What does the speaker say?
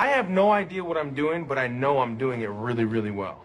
I have no idea what I'm doing, but I know I'm doing it really, really well.